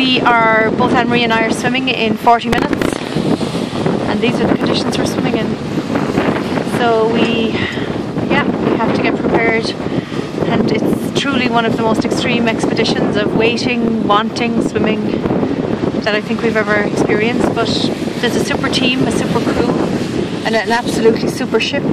we are, both Anne-Marie and I are swimming in 40 minutes. And these are the conditions we're swimming in. So we, yeah, we have to get prepared. And it's truly one of the most extreme expeditions of waiting, wanting, swimming that I think we've ever experienced. But there's a super team, a super crew and an absolutely super ship.